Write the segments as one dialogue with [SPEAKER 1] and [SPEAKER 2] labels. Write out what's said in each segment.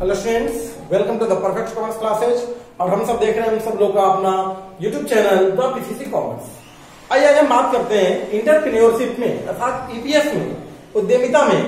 [SPEAKER 1] Hello students welcome to the perfect commerce classes और हम सब देख रहे हैं, हम सब लोग का अपना YouTube channel the PCC commerce आइए आज हम बात करते हैं इंटरप्रीनियोरशिप में, अर्थात ईपीएस में, उद्यमिता में।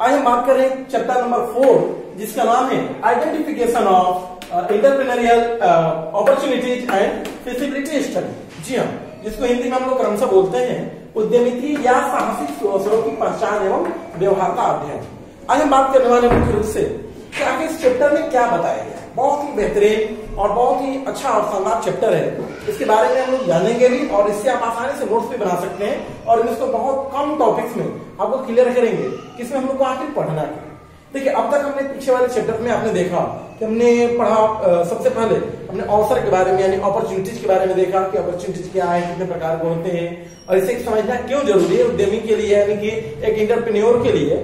[SPEAKER 1] आज हम बात कर चैप्टर नंबर फोर जिसका नाम है identification of entrepreneurial opportunities and feasibility study जी हाँ जिसको हिंदी में हम लोग क्रमशः बोलते हैं उद्यमिती या साहसिक अवसरों की पहचान एवं व्यवहार का अध्ययन। आज हम बात करने वाले मुख्य रूप से कि इस चैप्टर में क्या बताया गया बहुत ही बेहतरीन और बहुत ही अच्छा और शानदार चैप्टर है। इसके बारे में हम लोग जानेंगे भी और इससे आप आसानी से नोट्स भी बना सकते हैं और इसको बहुत कम टॉपिक्स में आपको क्लियर करेंगे कि इसमें हम लोग को आखिर पढ़ना है। देखिए, अब तक हमने पीछे वाले चैप्टर में आपने देखा कि हमने पढ़ा सबसे पहले हमने अवसर के बारे में, यानी अपॉर्चुनिटीज़ के बारे में देखा कि अपॉर्चुनिटीज़ क्या है, कितने प्रकार के होते हैं। और इसे समझना क्यों ज़रूरी है, उद्यमी के लिए, यानी कि एक इंटरप्रेन्योर के लिए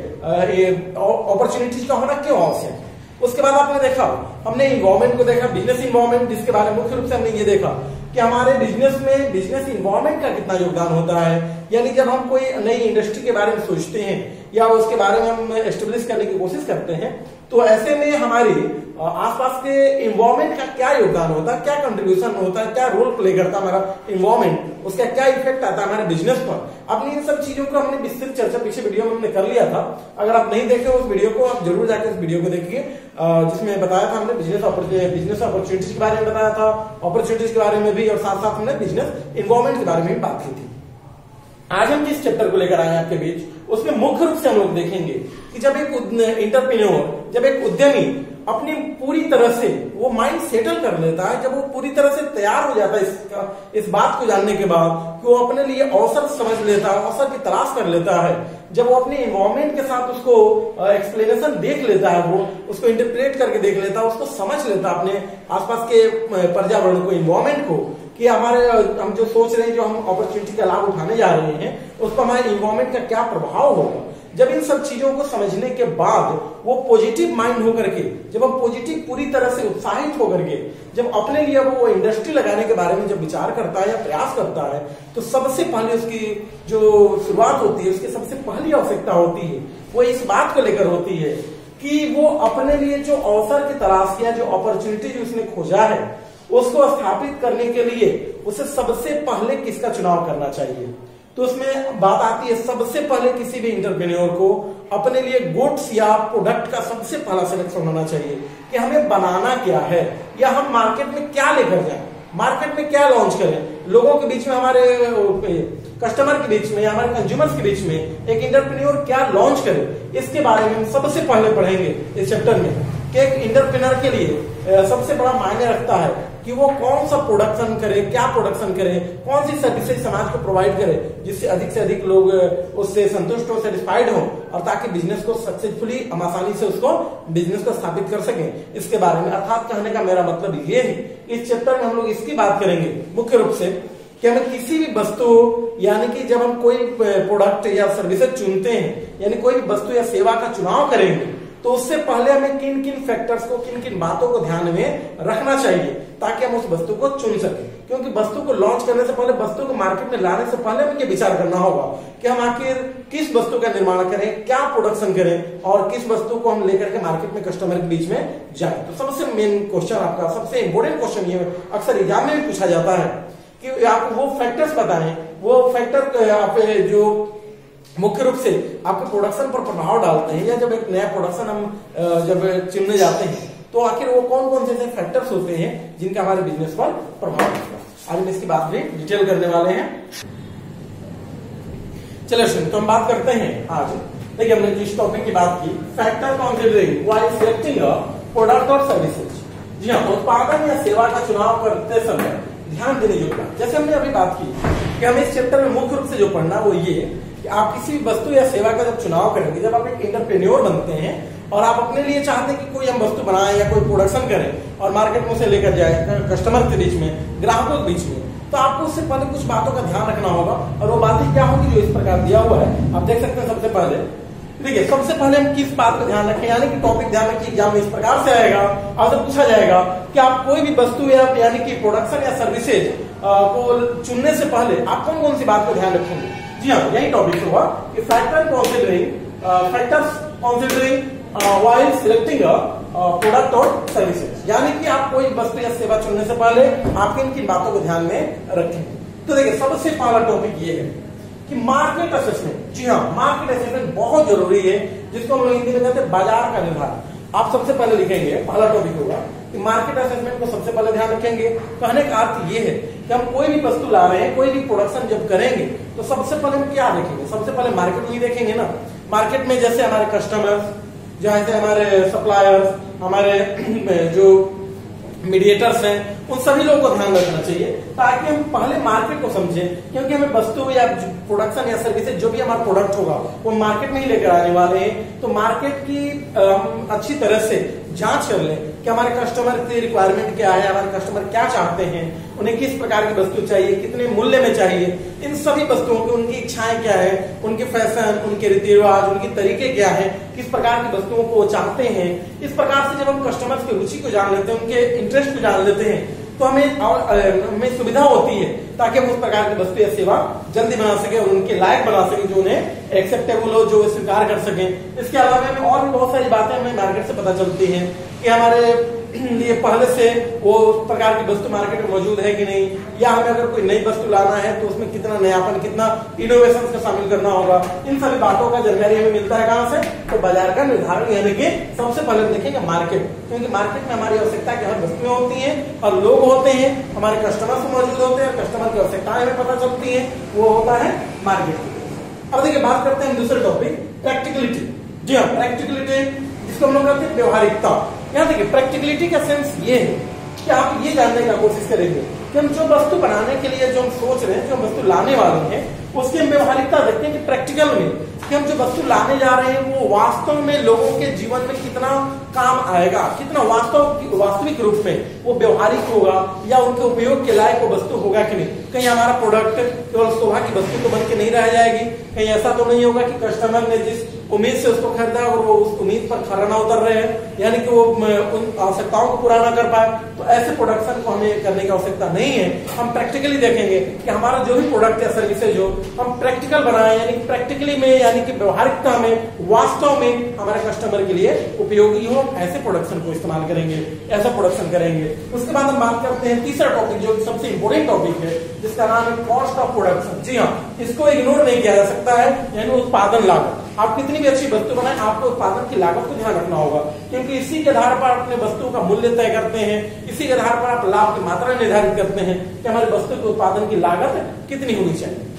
[SPEAKER 1] अपॉर्चुनिटीज़ का होना क्यों आवश्यक है? उसके बाद आपने देखा, हमने इन्वायरमेंट को देखा बिज़नेस इन्वायरमेंट जिसके बारे में मुख्य रूप से हमने ये देखा कि हमारे बिज़नेस में बिज़नेस इन्वायरमेंट का कितना योगदान होता है यानी जब हम कोई नई इंडस्ट्री के बारे में सोचते हैं, या उसके बारे में हम एस्टेब्लिश करने की कोशिश करते हैं तो ऐसे में हमारी आसपास के इन्वायरमेंट का क्या योगदान होता है क्या कंट्रीब्यूशन होता है क्या रोल प्ले करता है हमारा इन्वायरमेंट उसका क्या इफ़ेक्ट आता है हमारे बिज़नेस पर? अपनी इन सब चीज़ों को हमने विस्तृत चर्चा, पीछे वीडियो में हमने कर लिया था। अगर आप नहीं देखे उस वीडियो को, आप ज़रूर जाकर इस वीडियो को देखिए जिसमें बताया था हमने बिज़नेस बिज़नेस अपॉर्चुनिटीज़ के बारे में बताया था अपॉर्चुनिटीज़ के बारे में भी, और साथ साथ हमने बिज़नेस इन्वायरमेंट के बारे में भी बात की थी। आज हम जिस चैप्टर को लेकर आए आपके बीच, उसमें मुख्य रूप से हम लोग देखेंगे कि जब एक इंटरप्रीन्योर जब एक उद्यमी अपनी पूरी तरह से वो माइंड सेटल कर लेता है, जब वो पूरी तरह से तैयार हो जाता है इसका इस बात को जानने के बाद कि वो अपने लिए अवसर समझ लेता है अवसर की तलाश कर लेता है जब वो अपने इन्वायरमेंट के साथ उसको एक्सप्लेनेशन देख लेता है, वो उसको इंटरप्रेट करके देख लेता है, उसको समझ लेता है अपने आसपास के पर्यावरण को इन्वॉर्मेंट को, कि हमारे हम जो सोच रहे हैं, जो हम अपॉर्चुनिटी का लाभ उठाने जा रहे हैं, उस पर हमारे इन्वायरमेंट का क्या प्रभाव होगा? जब इन सब चीज़ों को समझने के बाद वो पॉजिटिव माइंड होकर के, जब हम पॉजिटिव पूरी तरह से उत्साहित होकर के, जब अपने लिए वो इंडस्ट्री लगाने के बारे में जब विचार करता है या प्रयास करता है तो सबसे पहले उसकी जो शुरुआत होती है, उसकी सबसे पहली आवश्यकता होती है, वो इस बात को लेकर होती है कि वो अपने लिए जो अवसर की तलाश किया जो अपॉर्चुनिटी जो उसने खोजा है, उसको स्थापित करने के लिए उसे सबसे पहले किसका चुनाव करना चाहिए? तो उसमें बात आती है सबसे पहले किसी भी इंटरप्रेन्योर को अपने लिए गुड्स या प्रोडक्ट का सबसे पहला सिलेक्शन होना चाहिए कि हमें बनाना क्या है या हम मार्केट में क्या लेकर जाए। मार्केट में क्या लॉन्च करें? लोगों के बीच में, हमारे कस्टमर के बीच में या हमारे कंज्यूमर्स के बीच में एक इंटरप्रेन्योर क्या लॉन्च करे? इसके बारे में हम सबसे पहले पढ़ेंगे इस चैप्टर में कि एक इंटरप्रेनर के लिए सबसे बड़ा मायने रखता है कि वो कौन सा प्रोडक्शन करे, क्या प्रोडक्शन करे, कौन सी सर्विसेज़ समाज को प्रोवाइड करे, जिससे अधिक से अधिक लोग उससे संतुष्ट हो सेटिस्फाइड हो, और ताकि बिज़नेस को सक्सेसफुली हम आसानी से उसको बिज़नेस को स्थापित कर सके। इसके बारे में अर्थात कहने का मेरा मतलब ये है, इस चैप्टर में हम लोग इसकी बात करेंगे, मुख्य रूप से, कि हमें किसी भी वस्तु, यानी कि जब हम कोई प्रोडक्ट या सर्विसेज़ चुनते हैं, यानी कोई भी वस्तु या सेवा का चुनाव करेंगे तो उससे पहले हमें किन किन फैक्टर्स को किन किन बातों को ध्यान में रखना चाहिए, ताकि हम उस वस्तु को चुन सके। क्योंकि वस्तु को लॉन्च करने से पहले, वस्तु को मार्केट में लाने से पहले हमें विचार करना होगा कि हम आखिर किस वस्तु का निर्माण करें, क्या प्रोडक्शन करें, और किस वस्तु को हम लेकर के मार्केट में कस्टमर के बीच में जाए। तो सबसे मेन क्वेश्चन आपका, सबसे इंपोर्टेंट क्वेश्चन ये अक्सर एग्ज़ाम में भी पूछा जाता है कि आप वो फैक्टर्स बताएँ, वो फैक्टर जो मुख्य रूप से आपके प्रोडक्शन पर प्रभाव डालते हैं या जब एक नया प्रोडक्शन हम जब चुनने जाते हैं तो आखिर वो कौन कौन से ऐसे फैक्टर्स होते हैं जिनका हमारे बिज़नेस पर प्रभाव पड़ता है? आज हम इसकी बात भी डिटेल करने वाले हैं। चलो सुन तो हम बात करते हैं आज। देखिए, हमने जिस टॉपिक की बात की factor considering while selecting product और सर्विसेज़ जी हाँ उत्पादन या सेवा का चुनाव करते समय ध्यान देने योग्य जैसे हमने अभी बात की कि हमें इस चैप्टर में मुख्य रूप से जो पढ़ना वो ये कि आप किसी भी वस्तु या सेवा का जब चुनाव करेंगे, जब आप एक इंटरप्रेन्योर बनते हैं और आप अपने लिए चाहते हैं कि कोई हम वस्तु बनाएँ या कोई प्रोडक्शन करें और मार्केट में उसे लेकर जाए कस्टमर के बीच में, ग्राहकों के बीच में तो आपको उससे पहले कुछ बातों का ध्यान रखना होगा और वो बातें क्या होगी जो इस प्रकार दिया हुआ है, आप देख सकते हैं सबसे पहले। देखिए, सबसे पहले हम किस बात का ध्यान रखें, यानी कि टॉपिक ध्यान रखिए एग्ज़ाम में इस प्रकार से आएगा, आपसे पूछा जाएगा कि आप कोई भी वस्तु या यानी कि प्रोडक्शन या सर्विसेज़ को चुनने से पहले आप कौन कौन सी बात को ध्यान रखेंगे? जी हाँ यही टॉपिक हुआ कि factor considering factors considering while selecting product और सर्विसेज़ यानी कि आप कोई वस्तु या सेवा चुनने से पहले आप किन किन बातों को ध्यान में रखें। तो देखिए, सबसे पहला टॉपिक ये है कि मार्केट असेसमेंट जी हाँ मार्केट असेसमेंट बहुत ज़रूरी है, जिसको हम लोग हिंदी में कहते हैं बाज़ार का निर्धारण। आप सबसे पहले लिखेंगे, पहला टॉपिक होगा कि मार्केट असेसमेंट को सबसे पहले ध्यान रखेंगे। कहने का अर्थ ये है कि हम कोई भी वस्तु ला रहे हैं, कोई भी प्रोडक्शन जब करेंगे तो सबसे पहले हम क्या देखेंगे? सबसे पहले मार्केट ही देखेंगे ना। मार्केट में जैसे हमारे कस्टमर्स जैसे हमारे सप्लायर्स हमारे, जो मीडिएटर्स हैं, उन सभी लोगों को ध्यान रखना चाहिए, ताकि हम पहले मार्केट को समझें, क्योंकि हमें वस्तु या प्रोडक्शन या सर्विसेज़ जो भी हमारा प्रोडक्ट होगा, वो मार्केट में ही लेकर आने वाले हैं। तो मार्केट की हम अच्छी तरह से जाँच कर लें कि हमारे कस्टमर की रिक्वायरमेंट क्या है, हमारे कस्टमर क्या चाहते हैं, उन्हें किस प्रकार की वस्तु चाहिए, कितने मूल्य में चाहिए, इन सभी वस्तुओं की उनकी इच्छाएँ क्या है, उनके फ़ैशन उनके रीति रिवाज, उनके तरीके क्या है, किस प्रकार की वस्तुओं को चाहते हैं, इस प्रकार से जब हम कस्टमर्स की रुचि को जान लेते हैं, उनके इंटरेस्ट को जान लेते हैं तो हमें और हमें सुविधा होती है, ताकि हम उस प्रकार की वस्तु या सेवा जल्दी बना सके और उनके लायक बना सके जो उन्हें एक्सेप्टेबल हो, जो स्वीकार कर सके। इसके अलावा हमें और भी बहुत सारी बातें हमें मार्केट से पता चलती हैं। कि हमारे लिए पहले से वो प्रकार की वस्तु मार्केट में मौजूद है कि नहीं? या हमें अगर कोई नई वस्तु लाना है तो उसमें कितना नयापन, कितना इनोवेशन का शामिल करना होगा? इन सभी बातों का जानकारी हमें मिलता है कहाँ से? तो बाज़ार का निर्धारण यानी कि सबसे पहले देखेंगे मार्केट क्योंकि मार्केट में हमारी आवश्यकता की हर वस्तुएँ होती है और लोग होते हैं, हमारे कस्टमर्स मौजूद होते हैं कस्टमर की आवश्यकताएँ हमें पता चलती है। वो होता है मार्केट अब देखिए, बात करते हैं दूसरे टॉपिक प्रैक्टिकलिटी जी हाँ प्रैक्टिकलिटी जिसको हम लोग कहते हैं व्यवहारिकता। यहाँ देखिए प्रैक्टिकलिटी का सेंस ये है कि आप ये जानने का कोशिश करेंगे कि हम जो वस्तु बनाने के लिए जो हम सोच रहे हैं, जो वस्तु लाने वाले हैं, उसकी हम व्यवहारिकता देखते हैं कि प्रैक्टिकल में कि हम जो वस्तु लाने जा रहे हैं, वो वास्तव में लोगों के जीवन में कितना काम आएगा, कितना वास्तव वास्तविक रूप में वो व्यवहारिक होगा या उनके उपयोग के लायक वो वस्तु होगा कि नहीं। कहीं हमारा प्रोडक्ट केवल शोभा की वस्तु तो बन के नहीं रह जाएगी, कहीं ऐसा तो नहीं होगा कि कस्टमर ने जिस उम्मीद से उसको खरीदा और वो उस उम्मीद पर खरा ना उतर रहे हैं। यानी कि वो उन आवश्यकताओं को पूरा ना कर पाए। तो ऐसे प्रोडक्शन को हमें करने की आवश्यकता नहीं है। हम प्रैक्टिकली देखेंगे कि हमारा जो भी प्रोडक्ट या सर्विसेज़ हो हम प्रैक्टिकल बनाए, यानी प्रैक्टिकली में, यानी कि व्यवहारिकता में, वास्तव में हमारे कस्टमर के लिए उपयोगी हो। ऐसे प्रोडक्शन को इस्तेमाल करेंगे, ऐसा प्रोडक्शन करेंगे। उसके बाद हम बात करते हैं तीसरा टॉपिक जो सबसे इम्पोर्टेंट टॉपिक है, जिसका नाम है कॉस्ट ऑफ़ प्रोडक्शन जी हाँ इसको इग्नोर नहीं किया जा सकता है, यानी उत्पादन लागत। आप कितनी भी अच्छी वस्तु बनाए, आपको उत्पादन की लागत को ध्यान रखना होगा। क्योंकि इसी के आधार पर अपने वस्तु का मूल्य तय करते हैं, इसी के आधार पर आप लाभ की मात्रा निर्धारित करते हैं कि हमारी वस्तु के उत्पादन की लागत कितनी होनी चाहिए।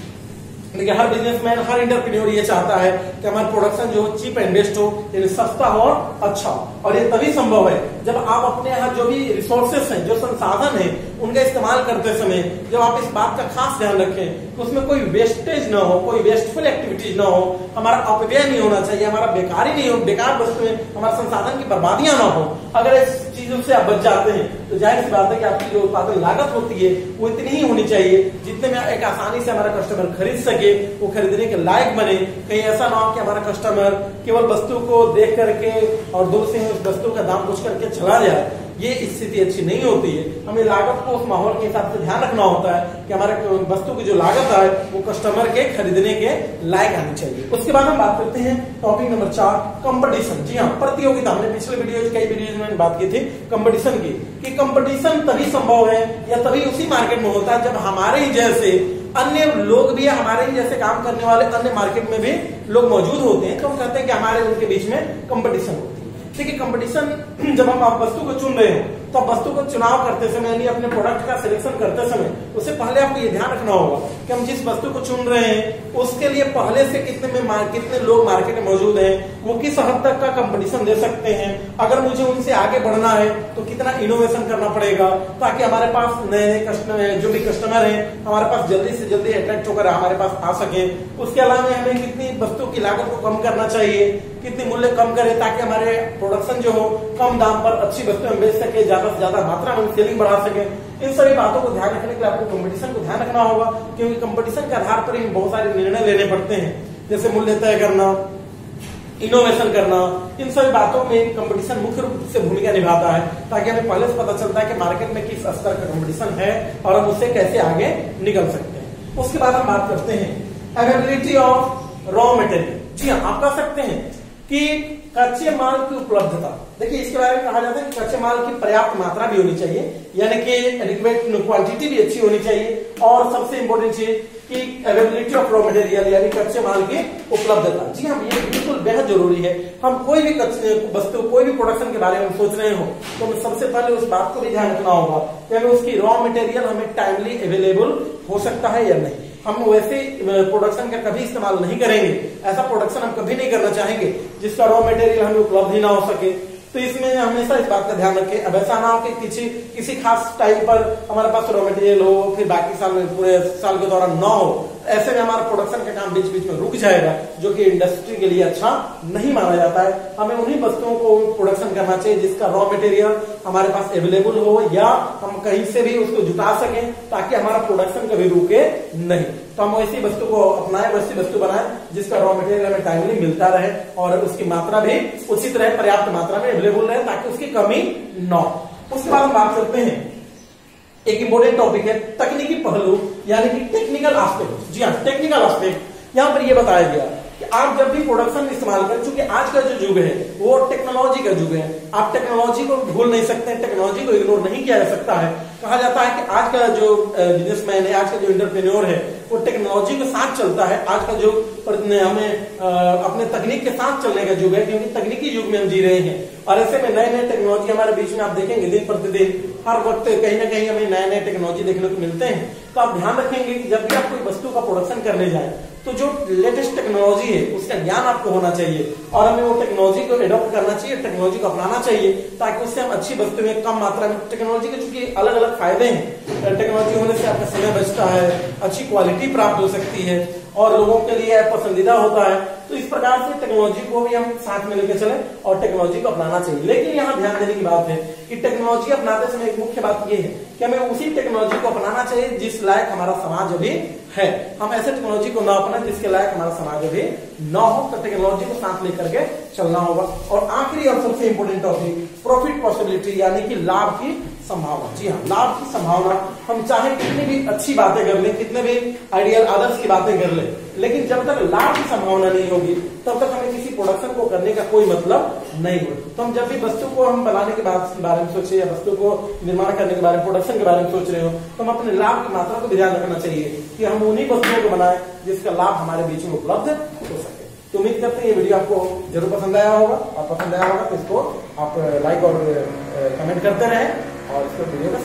[SPEAKER 1] देखिए, हर बिजनेसमैन हर इंटरप्रीनियोर ये चाहता है कि हमारा प्रोडक्शन जो चीप एंड बेस्ट हो, यानी सस्ता हो और अच्छा हो। और ये तभी संभव है जब आप अपने यहाँ जो भी रिसोर्सेस हैं, जो संसाधन है, उनका इस्तेमाल करते समय, जब आप इस बात का खास ध्यान रखें कि उसमें कोई वेस्टेज ना हो, कोई वेस्टफुल एक्टिविटीज़ ना हो, हमारा अपव्यय नहीं होना चाहिए, हमारा बेकारी नहीं हो, बेकार वस्तुएँ, हमारे संसाधन की बर्बादियाँ ना हो। अगर चीज़ों से आप बच जाते हैं। तो ज़ाहिर सी बात है कि आपकी जो उत्पादन लागत होती है, वो इतनी ही होनी चाहिए जितने में एक आसानी से हमारा कस्टमर खरीद सके, वो खरीदने के लायक बने। कहीं ऐसा ना हो कि हमारा कस्टमर केवल वस्तु को देख करके और दूर से उस वस्तु का दाम पूछ करके चला जाए। ये स्थिति अच्छी नहीं होती है। हमें लागत को उस माहौल के हिसाब से ध्यान रखना होता है कि हमारे वस्तु की जो लागत है, वो कस्टमर के खरीदने के लायक आनी चाहिए। उसके बाद हम बात करते हैं टॉपिक नंबर चार कंपटीशन जी हाँ प्रतियोगिता। हमने पिछले वीडियो कई वीडियो में बात की थी कंपटीशन की, कि कंपटीशन तभी संभव है या तभी उसी मार्केट में होता है जब हमारे ही जैसे अन्य लोग भी हमारे ही जैसे काम करने वाले अन्य मार्केट में भी लोग मौजूद होते हैं। तो हम कहते हैं कि हमारे उनके बीच में कंपटीशन होती है। देखिए कंपटीशन जब हम आप वस्तु को चुन रहे हैं तो आप वस्तु को चुनाव करते समय, यानी अपने प्रोडक्ट का सिलेक्शन करते समय, उससे पहले आपको ये ध्यान रखना होगा कि हम जिस वस्तु को चुन रहे हैं, उसके लिए पहले से कितने में कितने लोग मार्केट में मौजूद हैं, वो किस हद तक का कंपटीशन दे सकते हैं, अगर मुझे उनसे आगे बढ़ना है तो कितना इनोवेशन करना पड़ेगा, ताकि हमारे पास नए नए कस्टमर जो भी कस्टमर है, हमारे पास जल्दी से जल्दी अट्रैक्ट होकर हमारे पास आ सके। उसके अलावा हमें कितनी वस्तु की लागत को कम करना चाहिए कितनी मूल्य कम करें ताकि हमारे प्रोडक्शन जो हो, कम दाम पर अच्छी वस्तु हम बेच सके, ज़्यादा से ज़्यादा मात्रा में सेलिंग बढ़ा सके। इन सभी बातों को ध्यान रखने के लिए आपको कंपटीशन को ध्यान रखना होगा, क्योंकि कंपटीशन के आधार पर ही बहुत सारे निर्णय लेने पड़ते हैं। जैसे मूल्य तय करना इनोवेशन करना, इन सभी बातों में कंपटीशन मुख्य रूप से भूमिका निभाता है, ताकि हमें पहले से पता चलता है कि मार्केट में किस स्तर का कंपटीशन है और हम उससे कैसे आगे निकल सकते हैं। उसके बाद हम बात करते हैं अवेबिलिटी ऑफ़ रॉ मटेरियल जी हाँ आप कह सकते हैं। कि कच्चे माल की उपलब्धता। देखिए, इसके बारे में कहा जाता है कि कच्चे माल की पर्याप्त मात्रा भी होनी चाहिए, यानी कि एडिक्वेट क्वांटिटी भी अच्छी होनी चाहिए, और सबसे इंपॉर्टेंट चीज़ कि अवेबिलिटी ऑफ़ रॉ मटेरियल यानी कच्चे माल की उपलब्धता। जी हाँ ये बिल्कुल बेहद ज़रूरी है। हम कोई भी कच्चे वस्तु, कोई भी प्रोडक्शन के बारे में सोच रहे हो तो हमें सबसे पहले उस बात को भी ध्यान रखना होगा हमें उसकी रॉ मटेरियल हमें टाइमली अवेलेबल हो सकता है या नहीं। हम वैसे प्रोडक्शन का कभी इस्तेमाल नहीं करेंगे। ऐसा प्रोडक्शन हम कभी नहीं करना चाहेंगे, जिसका रॉ मटेरियल हमें उपलब्ध ही ना हो सके। तो इसमें हमेशा इस बात का ध्यान रखें। अब ऐसा ना हो कि किसी किसी खास टाइम पर हमारे पास रॉ मटेरियल हो, फिर बाकी साल में, पूरे साल के दौरान ना हो। ऐसे में हमारा प्रोडक्शन का काम बीच बीच में रुक जाएगा, जो कि इंडस्ट्री के लिए अच्छा नहीं माना जाता है। हमें उन्हीं वस्तुओं को प्रोडक्शन करना चाहिए जिसका रॉ मटेरियल हमारे पास अवेलेबल हो, या हम कहीं से भी उसको जुटा सकें, ताकि हमारा प्रोडक्शन कभी रुके नहीं। तो हम ऐसी वस्तु को अपनाए, वैसी वस्तु बनाए, जिसका रॉ मटेरियल हमें टाइमली मिलता रहे, और उसकी मात्रा भी उचित रहे, पर्याप्त मात्रा में अवेलेबल रहे, ताकि उसकी कमी न हो। उसके बाद हम बात करते हैं एक इंपॉर्टेंट टॉपिक है, तकनीकी पहलू, यानी कि टेक्निकल एस्पेक्ट जी हाँ टेक्निकल एस्पेक्ट यहाँ पर यह बताया गया कि आप जब भी प्रोडक्शन इस्तेमाल करें, चूँकि आज का जो युग है, वो टेक्नोलॉजी का युग है, आप टेक्नोलॉजी को भूल नहीं सकते टेक्नोलॉजी को इग्नोर नहीं किया जा सकता है। कहा जाता है कि आज का जो बिजनेसमैन है, आज का जो इंटरप्रेन्योर है, वो टेक्नोलॉजी के साथ चलता है। आज का जो हमें अपने तकनीक के साथ चलने का युग है, क्योंकि तकनीकी युग में हम जी रहे हैं। और ऐसे में नए नए टेक्नोलॉजी हमारे बीच में आप देखेंगे दिन प्रतिदिन। हर वक्त कहीं ना कहीं हमें नए नए टेक्नोलॉजी देखने को मिलते हैं। तो आप ध्यान रखेंगे कि जब भी आप कोई वस्तु का प्रोडक्शन करने जाए तो जो लेटेस्ट टेक्नोलॉजी है, उसका ज्ञान आपको होना चाहिए और हमें वो टेक्नोलॉजी को एडॉप्ट करना चाहिए टेक्नोलॉजी को अपनाना चाहिए ताकि उससे हम अच्छी वस्तु में कम मात्रा में टेक्नोलॉजी के चूँकि अलग अलग फ़ायदे हैं। टेक्नोलॉजी होने से आपका समय बचता है, अच्छी क्वालिटी प्राप्त हो सकती है। और लोगों के लिए पसंदीदा होता है तो इस प्रकार से टेक्नोलॉजी को भी हम साथ में लेकर चले और टेक्नोलॉजी को अपनाना चाहिए। लेकिन यहाँ ध्यान देने की बात है कि टेक्नोलॉजी अपनाते समय एक मुख्य बात यह है कि हमें उसी टेक्नोलॉजी को अपनाना चाहिए जिस लायक हमारा समाज अभी है। हम ऐसे टेक्नोलॉजी को ना अपना जिसके लायक हमारा समाज अभी न हो तो टेक्नोलॉजी को साथ लेकर के चलना होगा। और आखिरी और सबसे इंपोर्टेंट टॉपिक प्रॉफिट पॉसिबिलिटी यानी कि लाभ की संभावना। जी हाँ लाभ की संभावना। हम चाहे कितनी भी अच्छी बातें कर ले, कितने भी आइडियल आदर्श की बातें कर ले, लेकिन जब तक लाभ की संभावना नहीं होगी, तब तक हमें किसी प्रोडक्शन को करने का कोई मतलब नहीं होगा तो हम जब भी वस्तु को हम बनाने के बारे में सोचे या वस्तु को निर्माण करने के बारे में प्रोडक्शन के बारे में सोच रहे हो तो हम अपने लाभ की मात्रा को ध्यान रखना चाहिए कि हम उन्हीं वस्तुओं को बनाए जिसका लाभ हमारे बीच में उपलब्ध हो सके। तो उम्मीद करते हैं ये वीडियो आपको ज़रूर पसंद आया होगा। और पसंद आया होगा तो इसको आप लाइक और कमेंट करते रहें। और इसको वीडियो का